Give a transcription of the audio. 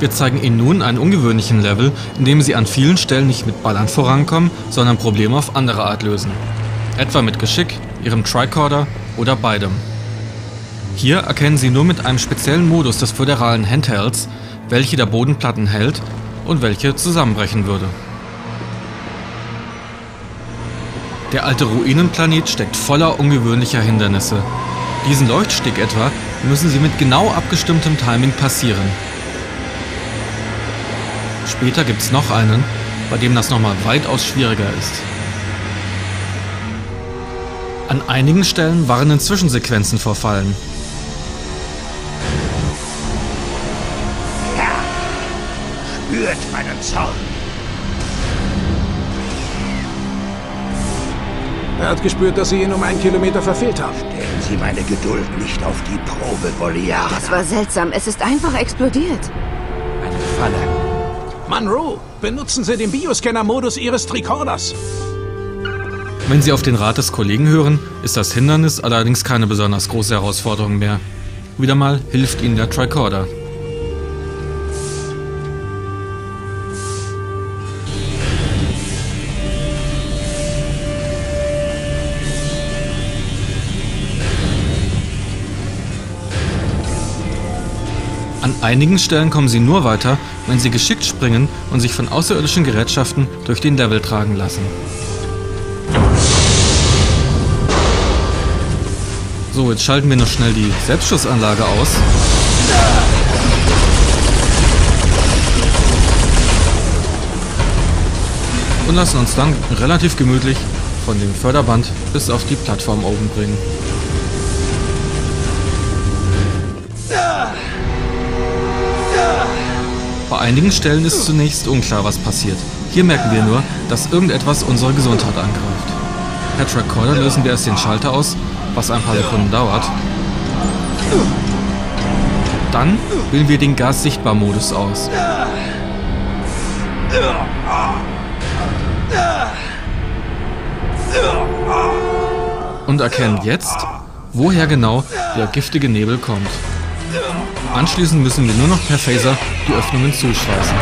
Wir zeigen Ihnen nun einen ungewöhnlichen Level, in dem Sie an vielen Stellen nicht mit Ballern vorankommen, sondern Probleme auf andere Art lösen. Etwa mit Geschick, Ihrem Tricorder oder beidem. Hier erkennen Sie nur mit einem speziellen Modus des föderalen Handhelds, welche der Bodenplatten hält und welche zusammenbrechen würde. Der alte Ruinenplanet steckt voller ungewöhnlicher Hindernisse. Diesen Leuchtsteg etwa müssen Sie mit genau abgestimmtem Timing passieren. Später gibt's noch einen, bei dem das nochmal weitaus schwieriger ist. An einigen Stellen waren in Zwischensequenzen verfallen. Spürt meinen Zorn. Er hat gespürt, dass Sie ihn um einen Kilometer verfehlt haben. Stellen Sie meine Geduld nicht auf die Probe, Boliara. Das war seltsam. Es ist einfach explodiert. Eine Falle. Monroe, benutzen Sie den Bioscanner-Modus Ihres Tricorders. Wenn Sie auf den Rat des Kollegen hören, ist das Hindernis allerdings keine besonders große Herausforderung mehr. Wieder mal hilft Ihnen der Tricorder. An einigen Stellen kommen Sie nur weiter, wenn Sie geschickt springen und sich von außerirdischen Gerätschaften durch den Level tragen lassen. So, jetzt schalten wir noch schnell die Selbstschussanlage aus. Und lassen uns dann relativ gemütlich von dem Förderband bis auf die Plattform oben bringen. Bei einigen Stellen ist zunächst unklar, was passiert. Hier merken wir nur, dass irgendetwas unsere Gesundheit angreift. Per Trackcorder lösen wir erst den Schalter aus, was ein paar Sekunden dauert. Dann wählen wir den Gas-Sichtbar-Modus aus. Und erkennen jetzt, woher genau der giftige Nebel kommt. Anschließend müssen wir nur noch per Phaser die Öffnungen zuschweißen.